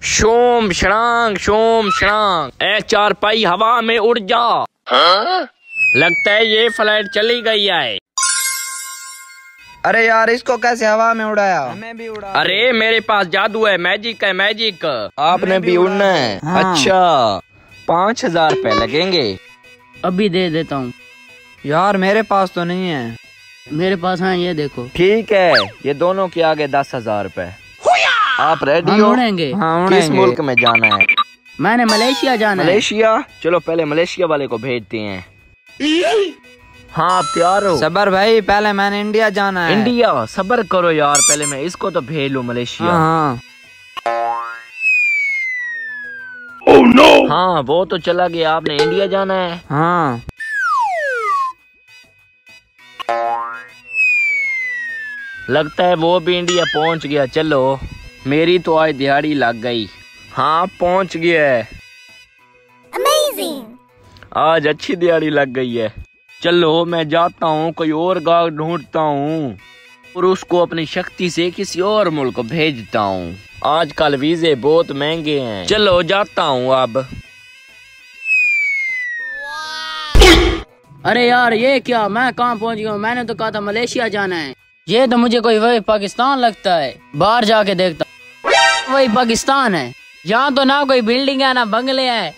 शोम शरांग शोम शरांग। ए चार पाई हवा में उड़ जा। लगता है ये फ़्लाइट चली गई है। अरे यार इसको कैसे हवा में उड़ाया? हमें भी उड़ा। अरे मेरे पास जादू है मैजिक है मैजिक। आपने भी भी उड़ना है। हाँ। अच्छा पाँच हज़ार रूपए लगेंगे। अभी दे देता हूँ। यार मेरे पास तो नहीं है। मेरे पास है ये देखो। ठीक है ये दोनों के आगे दस हज़ार रूपए। आप रेडी हो? उड़ेंगे। हाँ किस मुल्क में जाना है? मैंने मलेशिया जाना है। मलेशिया? चलो पहले मलेशिया वाले को भेजते हैं। हाँ आप तैयार हो? सबर भाई पहले मैंने इंडिया जाना है। इंडिया? सबर करो यार पहले मैं इसको तो भेज लू मलेशिया। हाँ। Oh, no! हाँ वो तो चला गया आपने इंडिया जाना है। हाँ। लगता है वो भी इंडिया पहुँच गया चलो। मेरी तो आज दिहाड़ी लग गई। हाँ पहुँच गया है। आज अच्छी दिहाड़ी लग गई है। चलो मैं जाता हूँ कोई और गाँव ढूंढता हूँ और उसको अपनी शक्ति से किसी और मुल्क को भेजता हूँ। आजकल वीजे बहुत महँगे हैं। चलो जाता हूँ अब। अरे यार ये क्या? मैं कहाँ पहुँच गया हूँ? मैंने तो कहा था मलेशिया जाना है। ये तो मुझे कोई वही पाकिस्तान लगता है। बाहर जाके देखता वही पाकिस्तान है। यहाँ तो ना कोई बिल्डिंग है ना बंगले है।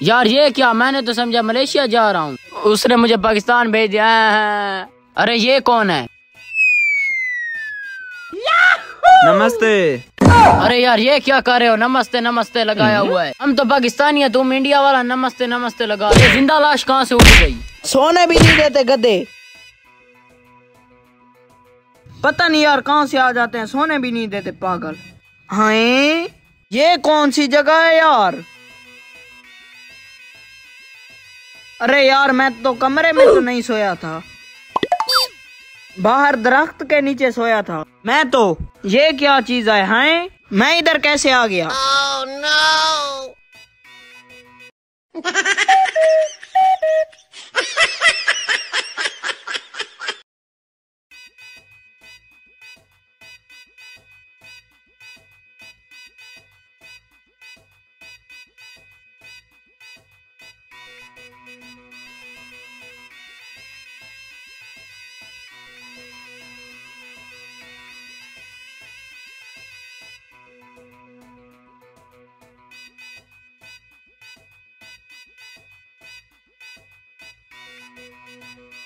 यार ये क्या? मैंने तो समझा मलेशिया जा रहा हूँ। उसने मुझे पाकिस्तान भेज दिया। है। अरे ये कौन है? नमस्ते। अरे यार ये क्या कर रहे हो? नमस्ते नमस्ते लगाया हुआ है। हम तो पाकिस्तानी है तुम इंडिया वाला। नमस्ते नमस्ते लगा ज़िंदा लाश कहाँ से उठ गई? सोने भी नहीं देते गधे। पता नहीं यार कहाँ से आ जाते हैं, सोने भी नहीं देते, पागल। हाँ ये कौन सी जगह है यार? अरे यार, मैं तो कमरे में तो नहीं सोया था। बाहर दरख्त के नीचे सोया था। मैं तो ये क्या चीज़ है, हैं? मैं इधर कैसे आ गया? Música